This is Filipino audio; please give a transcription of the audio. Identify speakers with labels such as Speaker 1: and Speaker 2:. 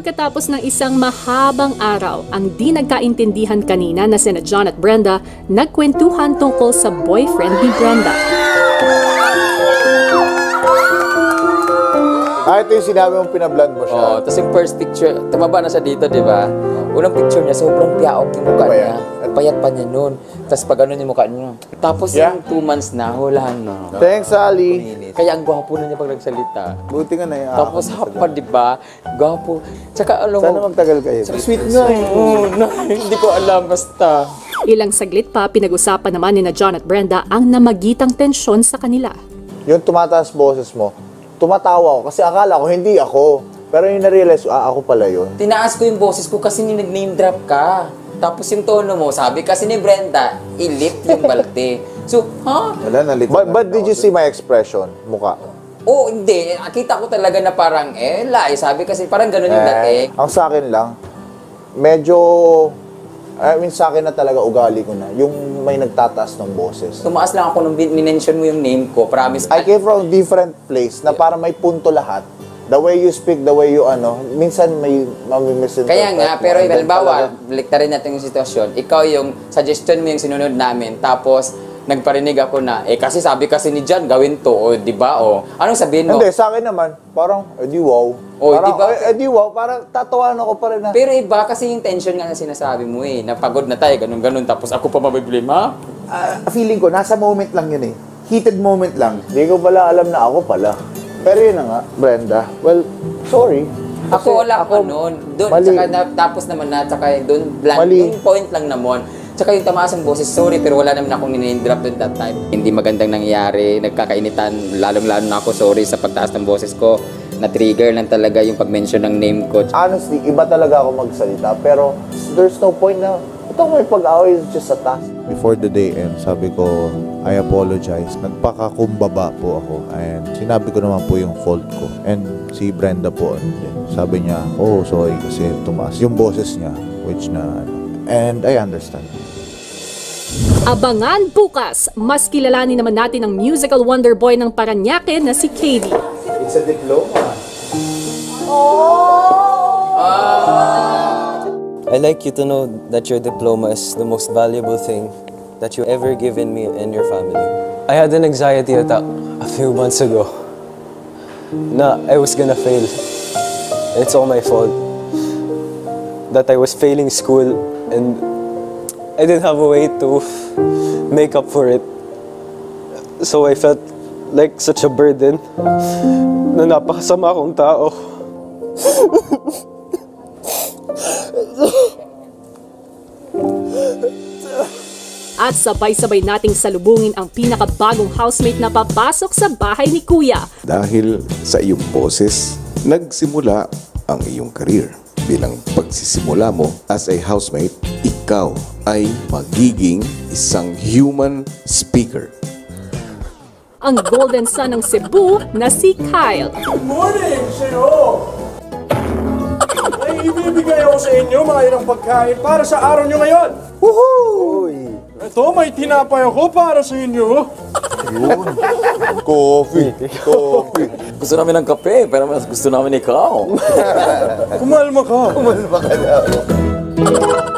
Speaker 1: Pagkatapos ng isang mahabang araw, ang di nagkaintindihan kanina na sina John at Brenda nagkwentuhan tungkol sa boyfriend ni Brenda.
Speaker 2: Ah, ito yung sinabi mong pinablog mo siya.
Speaker 3: Oo, tapos yung first picture, tumaba na siya dito, di ba? Unang picture niya, sobrang piaok yung mukha niya. At payat pa niya noon. Tapos pag ano yung mukha niya. Tapos
Speaker 2: Yeah.
Speaker 3: yung two months na, hulahan na.
Speaker 2: Thanks, Ali.
Speaker 3: Kaya ang gwapo na niya pag nagsalita.
Speaker 2: Buti nga na yung
Speaker 3: Tapos hapa, di ba? Gwapo. Tsaka alam
Speaker 2: Sana
Speaker 3: mo,
Speaker 2: magtagal kayo.
Speaker 3: sweet nga eh. Oo, na, hindi ko alam, basta.
Speaker 1: Ilang saglit pa, pinag-usapan naman ni na John at Brenda ang namagitang tensyon sa kanila.
Speaker 2: Yung tumataas boses mo, tumatawa ako kasi akala ko hindi ako. Pero yung na-realize, ah, ako pala yun.
Speaker 3: Tinaas ko yung boses ko kasi nag-name drop ka. Tapos yung tono mo, sabi kasi ni Brenda, ilit yung balte. So, ha?
Speaker 4: Wala, nalito
Speaker 2: But, but did you see my expression? Mukha.
Speaker 3: Oo, hindi. Kita ko talaga na parang, eh, lai. Sabi kasi parang ganun yung dati.
Speaker 2: Eh, ang sa akin lang, medyo, I mean sa akin na talaga ugali ko na, yung may nagtataas ng boses.
Speaker 3: Tumaas lang ako nung bin- minention mo yung name ko. Promise.
Speaker 2: I came from different place na para may punto lahat. The way you speak, the way you ano, minsan may mamimisinterpret
Speaker 3: Kaya nga,
Speaker 2: mo.
Speaker 3: pero
Speaker 2: And then
Speaker 3: halimbawa,
Speaker 2: talaga-
Speaker 3: baliktarin natin yung sitwasyon. Ikaw yung suggestion mo yung sinunod namin. Tapos, nagparinig ako na, eh kasi sabi kasi ni John, gawin to. O, di ba? O, anong sabihin mo?
Speaker 2: Hindi, sa akin naman, parang, edi wow.
Speaker 3: Oh,
Speaker 2: parang,
Speaker 3: di ba?
Speaker 2: eh, edi wow, parang tatawanan ako pa rin na.
Speaker 3: Pero iba kasi yung tension nga na sinasabi mo eh. Napagod na tayo, ganun-ganun. Tapos ako pa mabiblima.
Speaker 4: Ah, feeling ko, nasa moment lang yun eh. Heated moment lang.
Speaker 2: Hindi ko pala alam na ako pala. Pero yun na nga, Brenda. Well, sorry.
Speaker 3: Ako wala ako noon. Doon, tsaka na, tapos naman na, tsaka doon, blank, yung point lang naman. Tsaka yung tamaas ng boses, sorry, pero wala naman akong nine drop doon that time. Hindi magandang nangyayari, nagkakainitan, lalong-lalo na ako, sorry sa pagtaas ng boses ko. Na-trigger lang talaga yung pag-mention ng name ko.
Speaker 2: Honestly, iba talaga ako magsalita. Pero there's no point na, ito may pag-away, it's just a task.
Speaker 4: Before the day ends, sabi ko, I apologize. Nagpakakumbaba po ako. And sinabi ko naman po yung fault ko. And si Brenda po, sabi niya, oh, sorry kasi tumaas yung boses niya. Which na, ano, and I understand.
Speaker 1: Abangan bukas! Mas kilalanin naman natin ang musical wonder boy ng Paranaque na si KD.
Speaker 4: It's a diploma.
Speaker 5: I like you to know that your diploma is the most valuable thing that you ever given me and your family. I had an anxiety attack a few months ago. Na I was gonna fail. It's all my fault. That I was failing school and I didn't have a way to make up for it. So I felt like such a burden na napakasama akong tao.
Speaker 1: At sabay-sabay nating salubungin ang pinakabagong housemate na papasok sa bahay ni Kuya.
Speaker 6: Dahil sa iyong boses, nagsimula ang iyong career. Bilang pagsisimula mo as a housemate, ikaw ay magiging isang human speaker.
Speaker 1: Ang golden son ng Cebu na si Kyle.
Speaker 7: Morning sa'yo! May ibibigay ako sa inyo mga ilang pagkain para sa araw nyo ngayon. Woohoo! Ito, may tinapay ako para sa inyo.
Speaker 2: Coffee. Coffee.
Speaker 3: Gusto namin ng kape, pero mas gusto namin ikaw.
Speaker 7: Kumalma ka.
Speaker 2: Kumalma ka na.